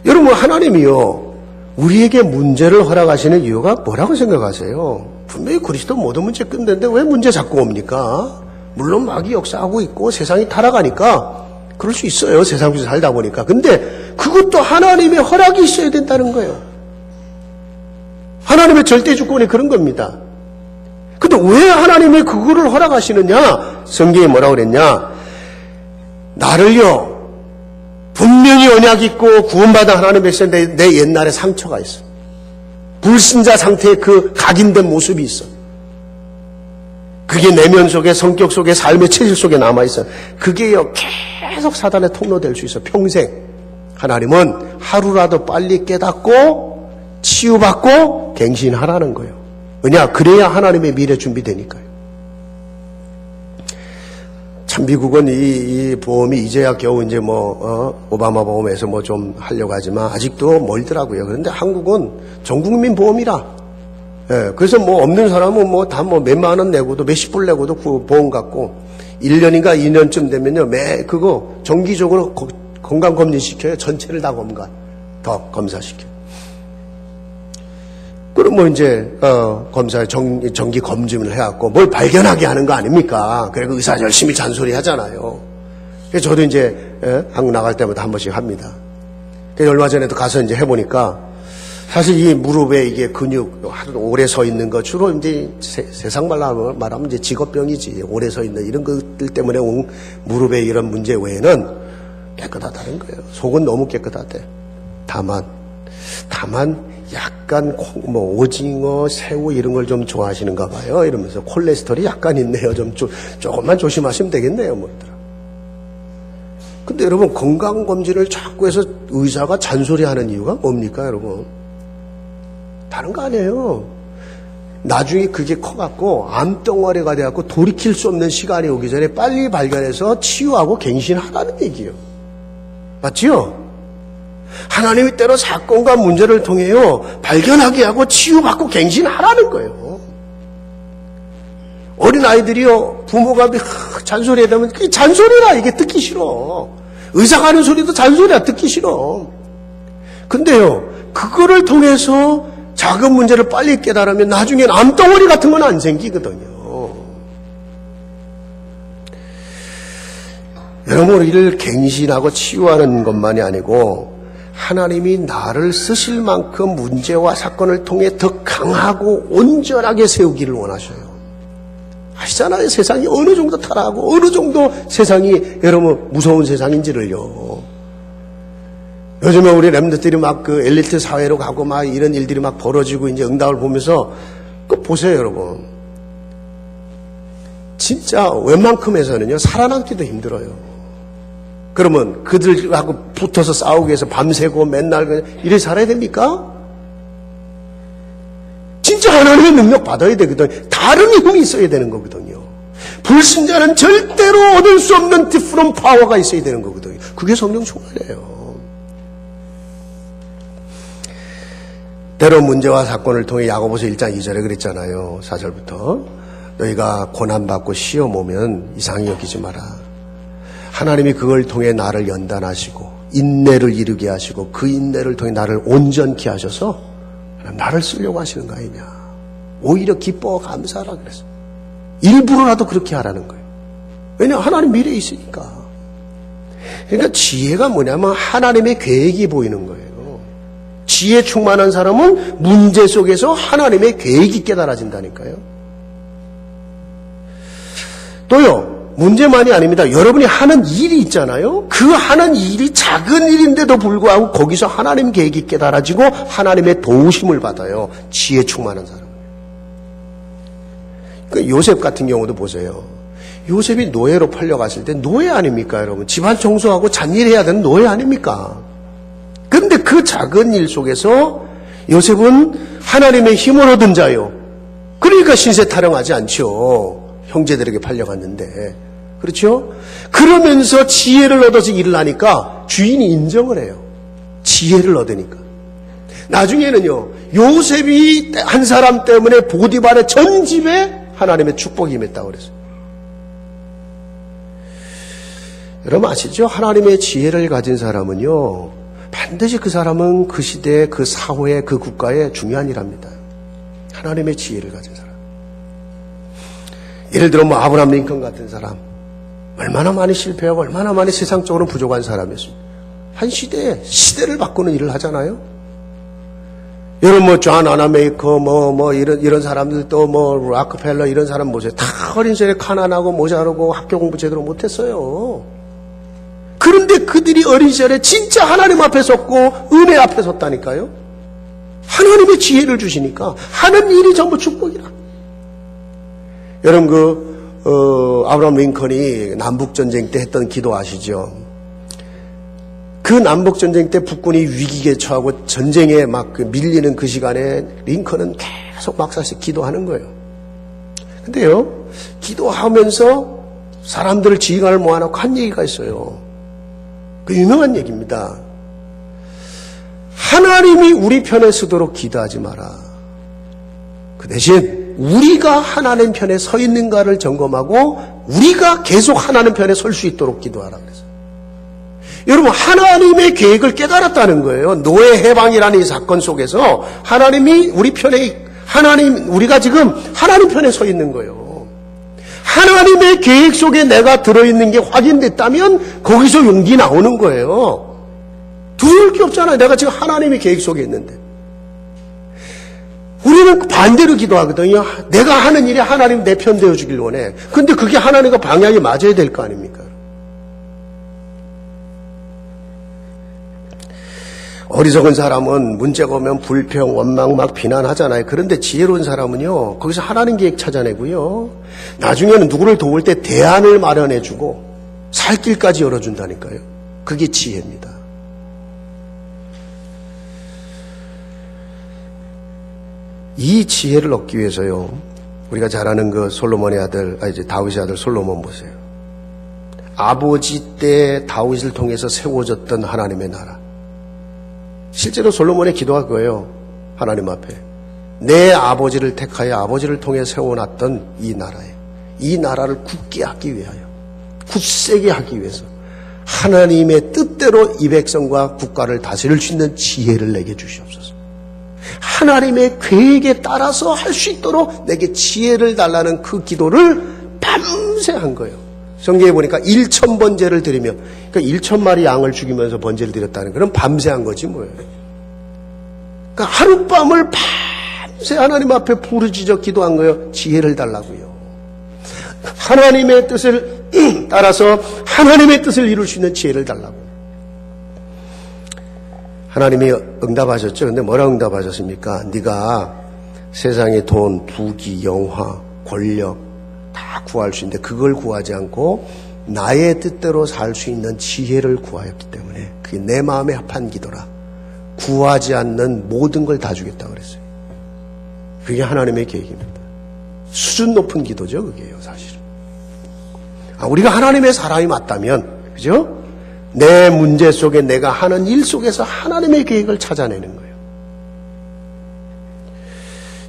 여러분, 하나님이요, 우리에게 문제를 허락하시는 이유가 뭐라고 생각하세요? 분명히 그리스도 모든 문제 끝냈는데 왜 문제 자꾸 옵니까? 물론 마귀 역사하고 있고 세상이 타락하니까 그럴 수 있어요. 세상 속에서 살다 보니까. 근데 그것도 하나님의 허락이 있어야 된다는 거예요. 하나님의 절대 주권이 그런 겁니다. 근데 왜 하나님이 그거를 허락하시느냐? 성경에 뭐라고 그랬냐? 나를요, 분명히 언약 있고 구원받은 하나님 백성인데 내 옛날에 상처가 있어. 불신자 상태의 그 각인된 모습이 있어. 그게 내면 속에 성격 속에 삶의 체질 속에 남아 있어. 그게요 계속 사단의 통로될 수 있어. 평생 하나님은 하루라도 빨리 깨닫고 치유받고 갱신하라는 거예요. 왜냐? 그래야 하나님의 미래 준비되니까요. 참 미국은 이, 이 보험이 이제야 겨우 이제 뭐 어, 오바마 보험에서 뭐 좀 하려고 하지만 아직도 멀더라고요. 그런데 한국은 전국민 보험이라. 예, 그래서 뭐 없는 사람은 뭐 다 뭐 몇만 원 내고도 몇십 불 내고도 그 보험 갖고 1년인가 2년쯤 되면요 매 그거 정기적으로 건강 검진 시켜요. 전체를 다 검사 더 검사시켜. 그럼 뭐 이제 어, 검사 정, 정기 검진을 해갖고 뭘 발견하게 하는 거 아닙니까? 그리고 의사 열심히 잔소리 하잖아요. 그래서 저도 이제 예, 한국 나갈 때마다 한 번씩 합니다. 얼마 전에도 가서 이제 해보니까 사실 이 무릎에 이게 근육 오래 서 있는 거 주로 이제 세, 상 말로 말하면 이제 직업병이지 오래 서 있는 이런 것들 때문에 온 무릎에 이런 문제 외에는 깨끗하다는 거예요. 속은 너무 깨끗하대. 다만 다만 약간 뭐 오징어, 새우 이런 걸 좀 좋아하시는가 봐요. 이러면서 콜레스테롤이 약간 있네요. 좀, 좀 조금만 조심하시면 되겠네요. 뭐더라. 근데 여러분 건강 검진을 자꾸 해서 의사가 잔소리하는 이유가 뭡니까, 여러분? 다른 거 아니에요. 나중에 그게 커갖고 암덩어리가 돼갖고 돌이킬 수 없는 시간이 오기 전에 빨리 발견해서 치유하고 갱신하라는 얘기예요. 맞지요? 하나님이 때로 사건과 문제를 통해요 발견하게 하고 치유받고 갱신하라는 거예요. 어린 아이들이요 부모가 잔소리에 되면 그게 잔소리라 이게 듣기 싫어. 의사가 하는 소리도 잔소리야 듣기 싫어. 근데요 그거를 통해서 작은 문제를 빨리 깨달으면 나중엔 암덩어리 같은 건 안 생기거든요. 여러분 우리를 갱신하고 치유하는 것만이 아니고 하나님이 나를 쓰실 만큼 문제와 사건을 통해 더 강하고 온전하게 세우기를 원하셔요. 아시잖아요. 세상이 어느 정도 타락하고 어느 정도 세상이 여러분 무서운 세상인지를요. 요즘에 우리 랩들이 막 그 엘리트 사회로 가고 막 이런 일들이 막 벌어지고 이제 응답을 보면서 그 보세요, 여러분. 진짜 웬만큼에서는요, 살아남기도 힘들어요. 그러면 그들하고 붙어서 싸우기 위해서 밤새고 맨날 그냥 이래 살아야 됩니까? 진짜 하나님의 능력 받아야 되거든. 다른 힘이 있어야 되는 거거든요. 불신자는 절대로 얻을 수 없는 디프런 파워가 있어야 되는 거거든요. 그게 성령 충만이에요. 때로 문제와 사건을 통해 야고보서 1장 2절에 그랬잖아요. 4절부터. 너희가 고난받고 시험 오면 이상히 여기지 마라. 하나님이 그걸 통해 나를 연단하시고 인내를 이루게 하시고 그 인내를 통해 나를 온전케 하셔서 나를 쓰려고 하시는 거 아니냐. 오히려 기뻐 감사하라 그랬어. 일부러라도 그렇게 하라는 거예요. 왜냐 하나님 미래에 있으니까. 그러니까 지혜가 뭐냐면 하나님의 계획이 보이는 거예요. 지혜 충만한 사람은 문제 속에서 하나님의 계획이 깨달아진다니까요. 또요, 문제만이 아닙니다. 여러분이 하는 일이 있잖아요. 그 하는 일이 작은 일인데도 불구하고 거기서 하나님 계획이 깨달아지고 하나님의 도우심을 받아요. 지혜 충만한 사람은. 그 요셉 같은 경우도 보세요. 요셉이 노예로 팔려갔을 때 노예 아닙니까, 여러분? 집안 청소하고 잔일해야 되는 노예 아닙니까? 그런데 그 작은 일 속에서 요셉은 하나님의 힘을 얻은 자요. 그러니까 신세 타령하지 않죠. 형제들에게 팔려갔는데. 그렇죠? 그러면서 지혜를 얻어서 일을 하니까 주인이 인정을 해요. 지혜를 얻으니까. 나중에는요, 요셉이 한 사람 때문에 보디발의 전 집에 하나님의 축복이 임했다고 그랬어요. 여러분 아시죠? 하나님의 지혜를 가진 사람은요, 반드시 그 사람은 그 시대에 그 사회에 그 국가에 중요한 일합니다. 하나님의 지혜를 가진 사람. 예를 들어 뭐 아브라함 링컨 같은 사람 얼마나 많이 실패하고 얼마나 많이 세상적으로 부족한 사람이었습니다. 한 시대에 시대를 바꾸는 일을 하잖아요. 여러분 뭐존 아나메이커 뭐뭐 이런 이런 사람들 또 뭐 라크펠러 이런 사람 보세요. 다 어린 시절에 가난하고 모자르고 학교 공부 제대로 못했어요. 그런데 그들이 어린 시절에 진짜 하나님 앞에 섰고 은혜 앞에 섰다니까요. 하나님의 지혜를 주시니까 하는 일이 전부 축복이라. 여러분 그 어, 아브라함 링컨이 남북 전쟁 때 했던 기도 아시죠? 그 남북 전쟁 때 북군이 위기에 처하고 전쟁에 막 그 밀리는 그 시간에 링컨은 계속 막사씩 기도하는 거예요. 근데요, 기도하면서 사람들을 지휘관을 모아놓고 한 얘기가 있어요. 그 유명한 얘기입니다. 하나님이 우리 편에 서도록 기도하지 마라. 그 대신 우리가 하나님 편에 서 있는가를 점검하고 우리가 계속 하나님 편에 설 수 있도록 기도하라 그랬어요. 여러분 하나님의 계획을 깨달았다는 거예요. 노예 해방이라는 이 사건 속에서 하나님이 우리 편에 하나님 우리가 지금 하나님 편에 서 있는 거예요. 하나님의 계획 속에 내가 들어 있는 게 확인됐다면 거기서 용기 나오는 거예요. 두려울 게 없잖아요. 내가 지금 하나님의 계획 속에 있는데. 우리는 반대로 기도하거든요. 내가 하는 일이 하나님 내 편 되어 주길 원해. 근데 그게 하나님과 방향이 맞아야 될 거 아닙니까? 어리석은 사람은 문제가 오면 불평, 원망 막 비난하잖아요. 그런데 지혜로운 사람은요, 거기서 하나님 계획 찾아내고요. 나중에는 누구를 도울 때 대안을 마련해주고 살 길까지 열어준다니까요. 그게 지혜입니다. 이 지혜를 얻기 위해서요. 우리가 잘 아는 그 솔로몬의 아들, 아 이제 다윗의 아들 솔로몬 보세요. 아버지 때 다윗을 통해서 세워졌던 하나님의 나라. 실제로 솔로몬의 기도가 그거예요. 하나님 앞에. 내 아버지를 택하여 아버지를 통해 세워놨던 이 나라에. 이 나라를 굳게 하기 위하여. 굳세게 하기 위해서. 하나님의 뜻대로 이 백성과 국가를 다스릴 수 있는 지혜를 내게 주시옵소서. 하나님의 계획에 따라서 할 수 있도록 내게 지혜를 달라는 그 기도를 밤새 한 거예요. 성경에 보니까 1천 번제를 드리며, 그러니까 1천 마리 양을 죽이면서 번제를 드렸다는 그런 밤새 한 거지 뭐예요. 그러니까 하룻밤을 밤새 하나님 앞에 부르짖어 기도한 거예요. 지혜를 달라고요. 하나님의 뜻을 따라서 하나님의 뜻을 이룰 수 있는 지혜를 달라고. 하나님이 응답하셨죠. 근데 뭐라 응답하셨습니까? 네가 세상의 돈, 부귀, 영화, 권력 다 구할 수 있는데 그걸 구하지 않고 나의 뜻대로 살 수 있는 지혜를 구하였기 때문에 그게 내 마음에 합한 기도라. 구하지 않는 모든 걸 다 주겠다 그랬어요. 그게 하나님의 계획입니다. 수준 높은 기도죠, 그게요, 사실은. 아, 우리가 하나님의 사람이 맞다면, 그죠? 내 문제 속에 내가 하는 일 속에서 하나님의 계획을 찾아내는 거예요.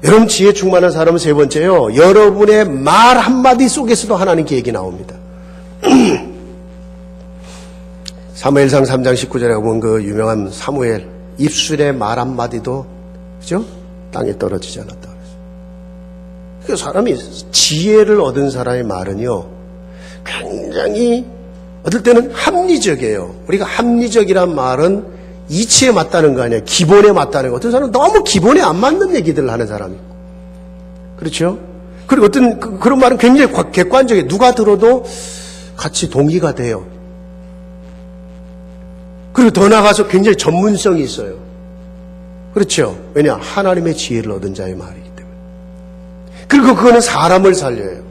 여러분 지혜 충만한 사람은 세 번째요. 여러분의 말 한마디 속에서도 하나님 계획이 나옵니다. 사무엘상 3장 19절에 보면 그 유명한 사무엘 입술의 말 한마디도 그죠? 땅에 떨어지지 않았다. 그 사람이 지혜를 얻은 사람의 말은요. 굉장히 어떨 때는 합리적이에요. 우리가 합리적이란 말은 이치에 맞다는 거 아니에요. 기본에 맞다는 거. 어떤 사람은 너무 기본에 안 맞는 얘기들을 하는 사람이 있고. 그렇죠? 그리고 어떤 그, 런 말은 굉장히 객관적이에요. 누가 들어도 같이 동의가 돼요. 그리고 더 나가서 굉장히 전문성이 있어요. 그렇죠? 왜냐? 하나님의 지혜를 얻은 자의 말이기 때문에. 그리고 그거는 사람을 살려요.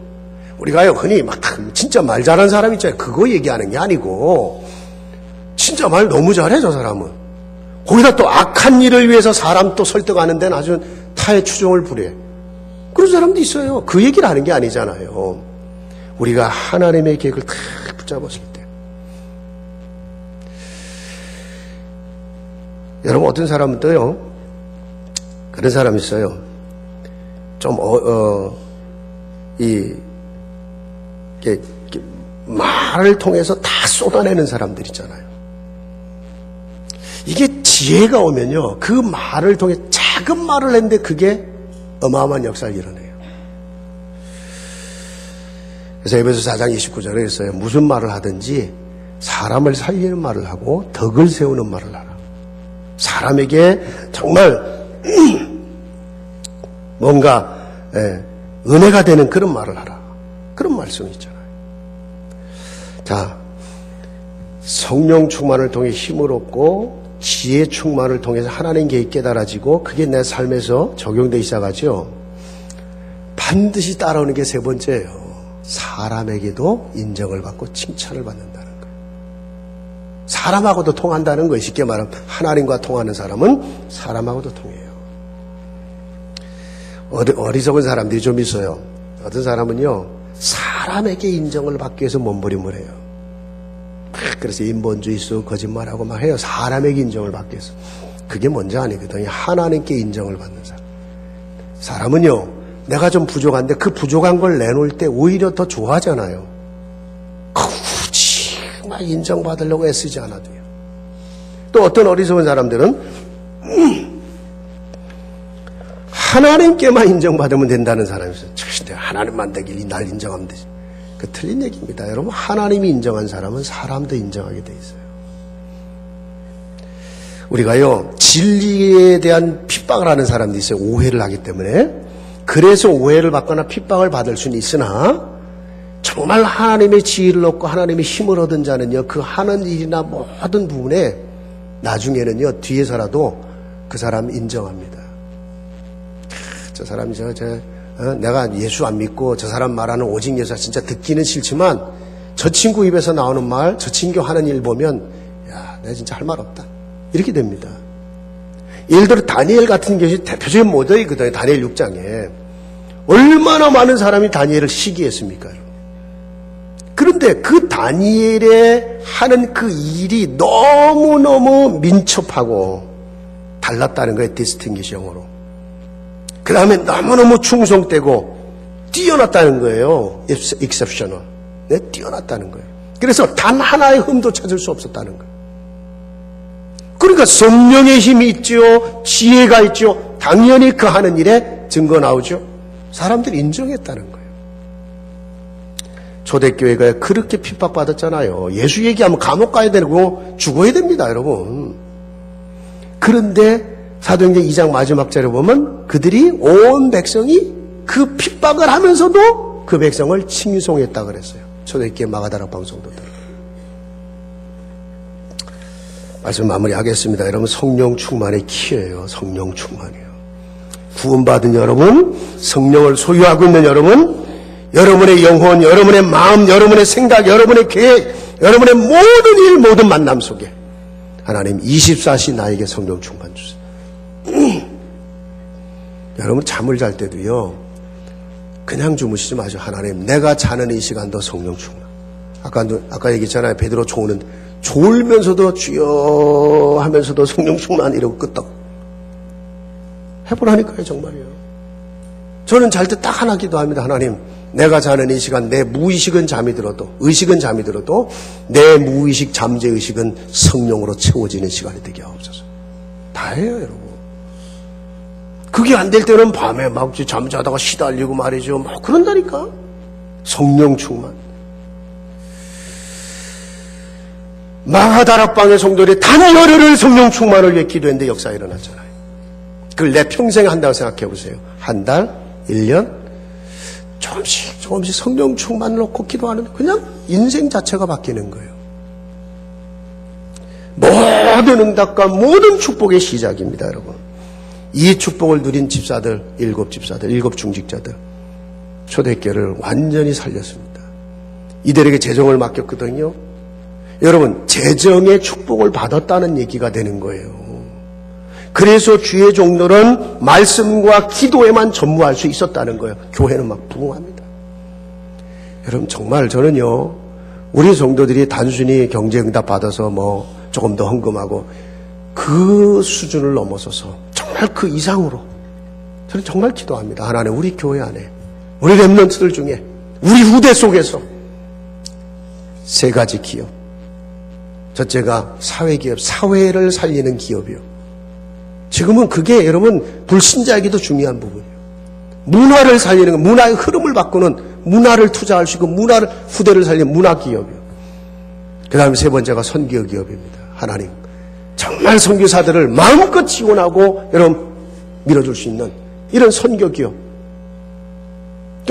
우리가요, 흔히 막, 진짜 말 잘하는 사람 있잖아요. 그거 얘기하는 게 아니고, 진짜 말 너무 잘해, 저 사람은. 거기다 또 악한 일을 위해서 사람 또 설득하는 데는 아주 타의 추종을 부려. 그런 사람도 있어요. 그 얘기를 하는 게 아니잖아요. 우리가 하나님의 계획을 다 붙잡았을 때. 여러분, 어떤 사람은 또요, 그런 사람이 있어요. 좀, 어, 어, 이, 이렇게, 이렇게 말을 통해서 다 쏟아내는 사람들 있잖아요. 이게 지혜가 오면요, 그 말을 통해 작은 말을 했는데 그게 어마어마한 역사를 이뤄내요. 그래서 에베소 4장 29절에 있어요. 무슨 말을 하든지 사람을 살리는 말을 하고 덕을 세우는 말을 하라. 사람에게 정말 뭔가 예, 은혜가 되는 그런 말을 하라. 그런 말씀이 있잖아요. 자, 성령 충만을 통해 힘을 얻고 지혜 충만을 통해서 하나님 계획 깨달아지고 그게 내 삶에서 적용되기 시작하죠. 반드시 따라오는 게 세 번째예요. 사람에게도 인정을 받고 칭찬을 받는다는 거예요. 사람하고도 통한다는 거예요. 쉽게 말하면 하나님과 통하는 사람은 사람하고도 통해요. 어리석은 사람들이 좀 있어요. 어떤 사람은요, 사람에게 인정을 받기 위해서 몸부림을 해요. 그래서 인본주의 수 거짓말하고 막 해요. 사람에게 인정을 받기 위해서. 그게 뭔지 아니거든요. 하나님께 인정을 받는 사람. 사람은요, 내가 좀 부족한데 그 부족한 걸 내놓을 때 오히려 더 좋아하잖아요. 굳이 막 인정받으려고 애쓰지 않아도요. 또 어떤 어리석은 사람들은 음, 하나님께만 인정받으면 된다는 사람이 있어요. 절대 하나님만 되길 날 인정하면 되지. 그 틀린 얘기입니다. 여러분 하나님이 인정한 사람은 사람도 인정하게 돼 있어요. 우리가요 진리에 대한 핍박을 하는 사람도 있어요. 오해를 하기 때문에 그래서 오해를 받거나 핍박을 받을 수는 있으나 정말 하나님의 지혜를 얻고 하나님의 힘을 얻은 자는요 그 하는 일이나 모든 부분에 나중에는요 뒤에서라도 그 사람 인정합니다. 저 사람이 저, 저 어? 내가 예수 안 믿고 저 사람 말하는 오직 예수 진짜 듣기는 싫지만 저 친구 입에서 나오는 말, 저 친구 하는 일 보면 야, 내가 진짜 할 말 없다. 이렇게 됩니다. 예를 들어 다니엘 같은 것이 대표적인 모델이거든요. 다니엘 6장에. 얼마나 많은 사람이 다니엘을 시기했습니까? 그런데 그 다니엘의 하는 그 일이 너무너무 민첩하고 달랐다는 거예요. 디스팅기시 영어로. 그 다음에 너무너무 충성되고 뛰어났다는 거예요. exceptional. 네, 뛰어났다는 거예요. 그래서 단 하나의 흠도 찾을 수 없었다는 거예요. 그러니까 성령의 힘이 있죠. 지혜가 있죠. 당연히 그 하는 일에 증거 나오죠. 사람들이 인정했다는 거예요. 초대교회가 그렇게 핍박받았잖아요. 예수 얘기하면 감옥 가야 되고 죽어야 됩니다, 여러분. 그런데 사도행전 2장 마지막 절에 보면 그들이 온 백성이 그 핍박을 하면서도 그 백성을 칭송했다 그랬어요. 초대교회 마가다락 방송도들. 말씀 마무리하겠습니다. 여러분 성령 충만의 키예요. 성령 충만이에요. 구원받은 여러분, 성령을 소유하고 있는 여러분, 여러분의 영혼, 여러분의 마음, 여러분의 생각, 여러분의 계획, 여러분의 모든 일, 모든 만남 속에 하나님 24시 나에게 성령 충만 주세요. 여러분 잠을 잘 때도요. 그냥 주무시지 마시고 하나님 내가 자는 이 시간도 성령 충만. 아까 아까 얘기했잖아요. 베드로 좋은 졸면서도 주여 하면서도 성령 충만 이러고 끄떡. 해보라니까요 정말이요. 저는 잘 때 딱 하나 기도합니다. 하나님 내가 자는 이 시간 내 무의식은 잠이 들어도 의식은 잠이 들어도 내 무의식 잠재 의식은 성령으로 채워지는 시간이 되게 하옵소서. 다해요 여러분. 그게 안 될 때는 밤에 막 잠자다가 시달리고 말이죠. 막 그런다니까. 성령 충만. 마하다락방의 성도들이 단 열흘을 성령 충만을 위해 기도했는데 역사 일어났잖아요. 그걸 내 평생 한다고 생각해 보세요. 한 달, 1년, 조금씩 조금씩 성령 충만 놓고 기도하는 그냥 인생 자체가 바뀌는 거예요. 모든 응답과 모든 축복의 시작입니다, 여러분. 이 축복을 누린 집사들, 일곱 집사들, 일곱 중직자들, 초대교를 완전히 살렸습니다. 이들에게 재정을 맡겼거든요. 여러분, 재정의 축복을 받았다는 얘기가 되는 거예요. 그래서 주의 종들은 말씀과 기도에만 전무할 수 있었다는 거예요. 교회는 막 부흥합니다. 여러분, 정말 저는요, 우리 성도들이 단순히 경제 응답 받아서 뭐 조금 더 헌금하고 그 수준을 넘어서서 정말 그 이상으로 저는 정말 기도합니다. 하나님 우리 교회 안에 우리 랩런트들 중에 우리 후대 속에서 세 가지 기업 첫째가 사회기업, 사회를 살리는 기업이요. 지금은 그게 여러분 불신자에게도 중요한 부분이에요. 문화를 살리는 거, 문화의 흐름을 바꾸는 문화를 투자할 수 있고 문화를 후대를 살리는 문화 기업이요. 그 다음에 세 번째가 선교 기업입니다. 하나님 정말 선교사들을 마음껏 지원하고 여러분 밀어줄 수 있는 이런 선교 기업.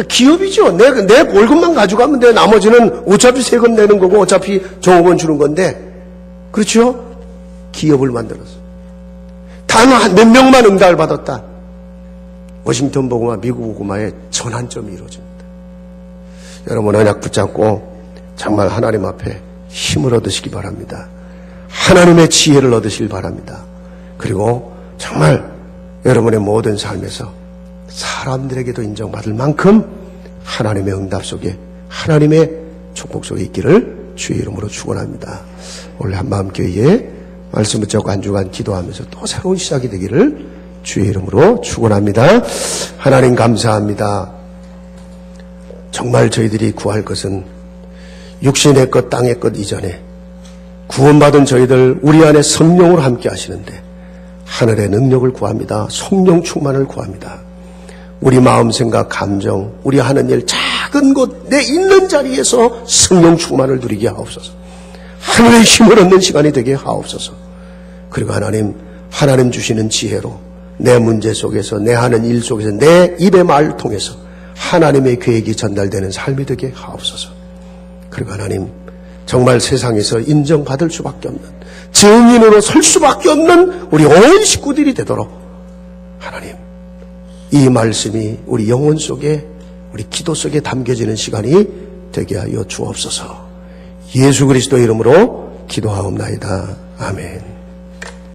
기업이죠. 내, 내 월급만 가져가면 돼. 나머지는 어차피 세금 내는 거고 어차피 종업원 주는 건데. 그렇죠? 기업을 만들었어. 단 몇 명만 응답을 받았다. 워싱턴 보고마, 미국 보고마의 전환점이 이루어집니다. 여러분 언약 붙잡고 정말 하나님 앞에 힘을 얻으시기 바랍니다. 하나님의 지혜를 얻으실 바랍니다. 그리고 정말 여러분의 모든 삶에서 사람들에게도 인정받을 만큼 하나님의 응답 속에 하나님의 축복 속에 있기를 주의 이름으로 축원합니다. 원래 한마음교회에 말씀 붙잡고 한 주간 기도하면서 또 새로운 시작이 되기를 주의 이름으로 축원합니다. 하나님 감사합니다. 정말 저희들이 구할 것은 육신의 것, 땅의 것 이전에 구원받은 저희들 우리 안에 성령으로 함께 하시는데 하늘의 능력을 구합니다. 성령 충만을 구합니다. 우리 마음 생각 감정 우리 하는 일 작은 곳 내 있는 자리에서 성령 충만을 누리게 하옵소서. 하늘의 힘을 얻는 시간이 되게 하옵소서. 그리고 하나님 하나님 주시는 지혜로 내 문제 속에서 내 하는 일 속에서 내 입의 말을 통해서 하나님의 계획이 전달되는 삶이 되게 하옵소서. 그리고 하나님 정말 세상에서 인정받을 수밖에 없는 증인으로 설 수밖에 없는 우리 온 식구들이 되도록 하나님 이 말씀이 우리 영혼 속에 우리 기도 속에 담겨지는 시간이 되게 하여 주옵소서. 예수 그리스도 이름으로 기도하옵나이다. 아멘.